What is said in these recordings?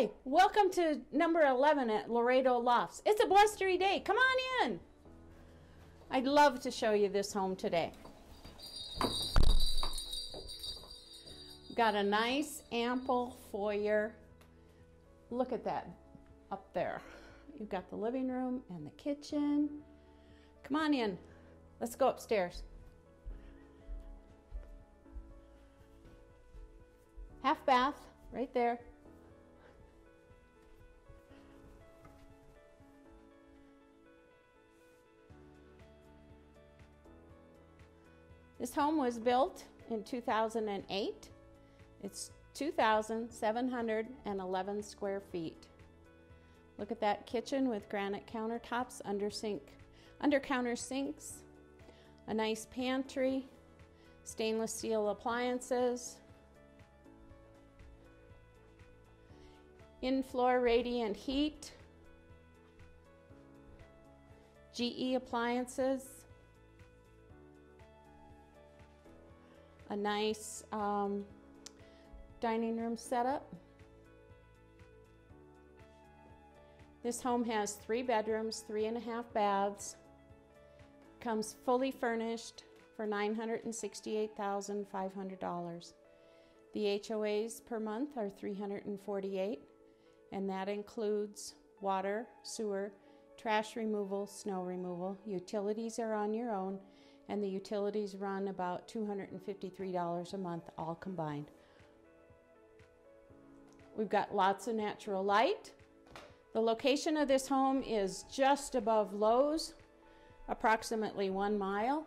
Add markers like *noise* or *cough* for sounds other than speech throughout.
Hi, welcome to number 11 at Laredo Lofts. It's a blustery day. Come on in. I'd love to show you this home today. Got a nice ample foyer. Look at that up there. You've got the living room and the kitchen. Come on in. Let's go upstairs. Half bath right there. This home was built in 2008. It's 2,711 square feet. Look at that kitchen with granite countertops, under sink, under counter sinks, a nice pantry, stainless steel appliances, in-floor radiant heat, GE appliances, a nice um, dining room setup. This home has three bedrooms, three and a half baths, comes fully furnished for $968,500. The HOAs per month are 348 and that includes water, sewer, trash removal, snow removal. Utilities are on your own and the utilities run about $253 a month all combined. We've got lots of natural light. The location of this home is just above Lowe's, approximately one mile.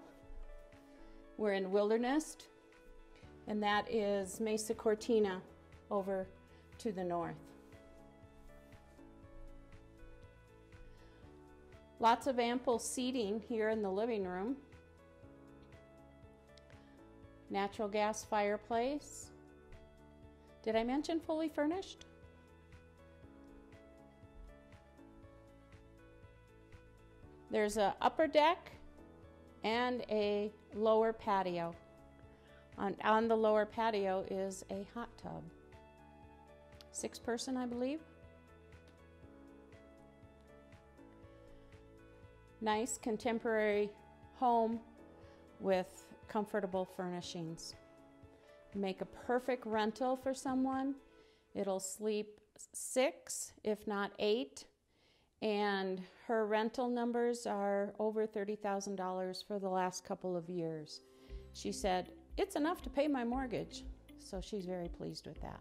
We're in Wildernest, and that is Mesa Cortina over to the north. Lots of ample seating here in the living room. Natural gas fireplace. Did I mention fully furnished? There's a upper deck and a lower patio. On, on the lower patio is a hot tub. Six person, I believe. Nice contemporary home with comfortable furnishings. Make a perfect rental for someone. It'll sleep six, if not eight, and her rental numbers are over $30,000 for the last couple of years. She said, It's enough to pay my mortgage, so she's very pleased with that.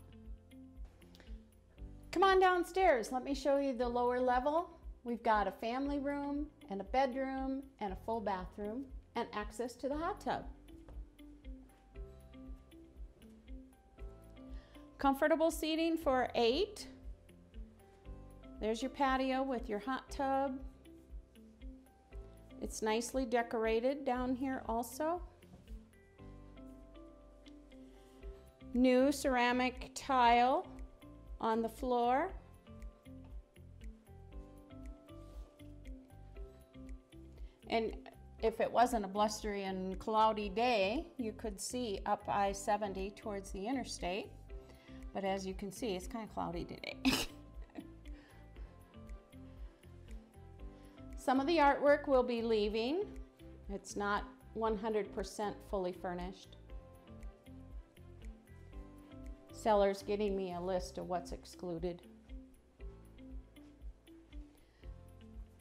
Come on downstairs, let me show you the lower level. We've got a family room and a bedroom and a full bathroom and access to the hot tub. Comfortable seating for eight. There's your patio with your hot tub. It's nicely decorated down here also. New ceramic tile on the floor. And if it wasn't a blustery and cloudy day, you could see up I-70 towards the interstate. But as you can see, it's kind of cloudy today. *laughs* Some of the artwork will be leaving. It's not 100% fully furnished. Seller's getting me a list of what's excluded.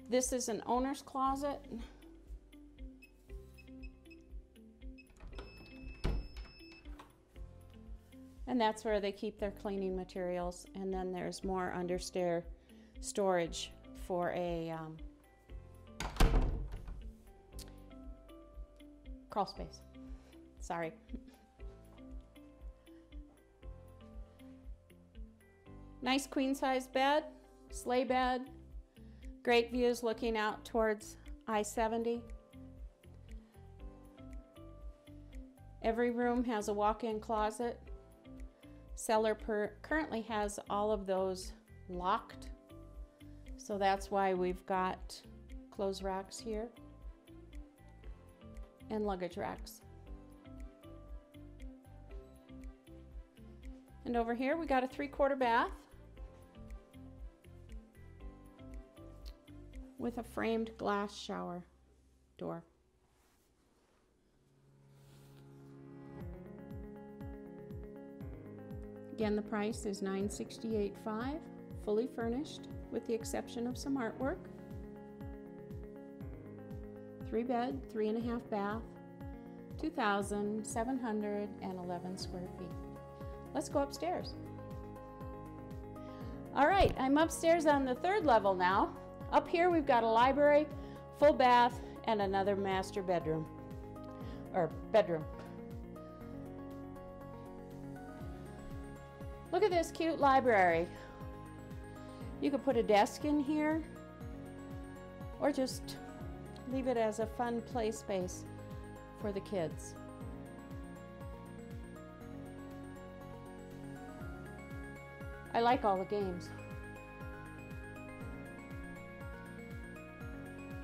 This is an owner's closet. And that's where they keep their cleaning materials. And then there's more understair storage for a um, crawl space. Sorry. *laughs* Nice queen size bed, sleigh bed, great views looking out towards I-70. Every room has a walk-in closet seller per, currently has all of those locked. So that's why we've got clothes racks here and luggage racks. And over here we got a three quarter bath with a framed glass shower door. Again, the price is $968.5, fully furnished with the exception of some artwork. Three bed, three and a half bath, 2,711 square feet. Let's go upstairs. All right, I'm upstairs on the third level now. Up here we've got a library, full bath, and another master bedroom, or bedroom. Look at this cute library. You could put a desk in here, or just leave it as a fun play space for the kids. I like all the games.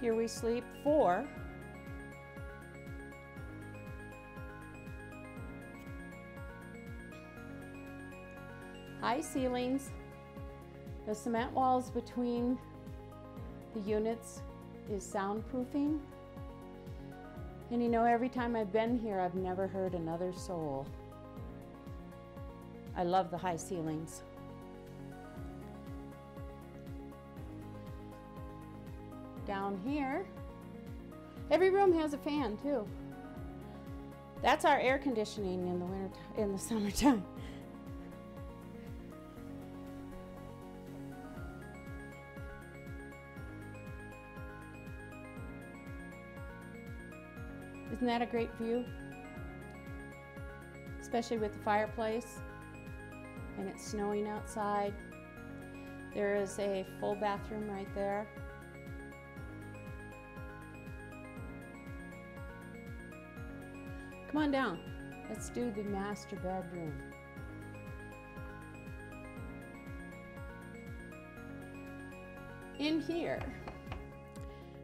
Here we sleep four. High ceilings, the cement walls between the units is soundproofing. And you know, every time I've been here, I've never heard another soul. I love the high ceilings. Down here, every room has a fan too. That's our air conditioning in the winter, in the *laughs* summertime. Isn't that a great view? Especially with the fireplace and it's snowing outside. There is a full bathroom right there. Come on down. Let's do the master bedroom. In here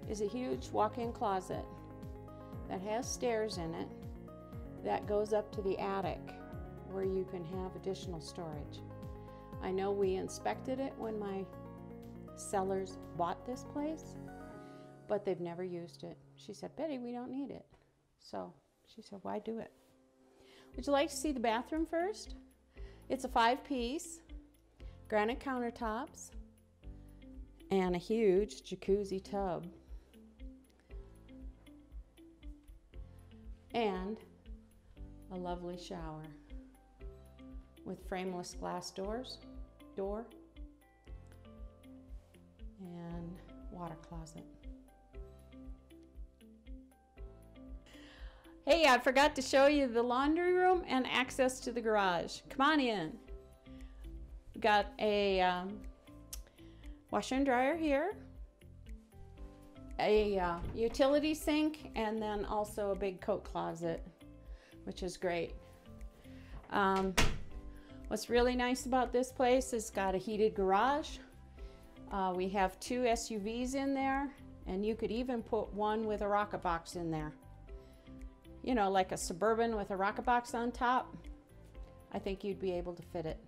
is a huge walk-in closet that has stairs in it that goes up to the attic where you can have additional storage. I know we inspected it when my sellers bought this place, but they've never used it. She said, Betty, we don't need it. So she said, why do it? Would you like to see the bathroom first? It's a five piece, granite countertops, and a huge jacuzzi tub. And a lovely shower with frameless glass doors, door, and water closet. Hey, I forgot to show you the laundry room and access to the garage. Come on in. We've got a um, washer and dryer here a uh, utility sink and then also a big coat closet, which is great. Um, what's really nice about this place is got a heated garage. Uh, we have two SUVs in there and you could even put one with a rocket box in there. You know, like a Suburban with a rocket box on top. I think you'd be able to fit it.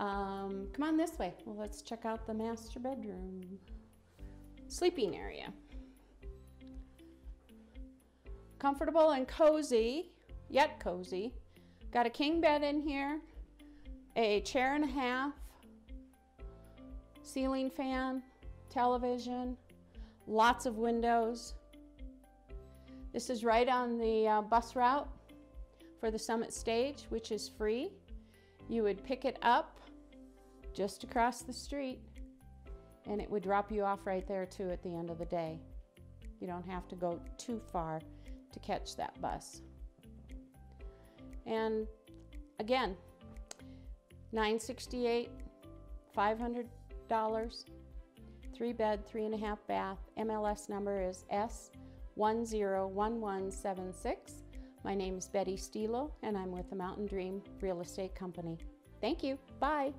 Um, come on this way. Well, let's check out the master bedroom. Sleeping area. Comfortable and cozy, yet cozy. Got a king bed in here, a chair and a half, ceiling fan, television, lots of windows. This is right on the uh, bus route for the summit stage, which is free. You would pick it up just across the street and it would drop you off right there too at the end of the day. You don't have to go too far to catch that bus. And again, 968 $500, three bed, three and a half bath. MLS number is S101176. My name is Betty Stilo, and I'm with the Mountain Dream Real Estate Company. Thank you. Bye.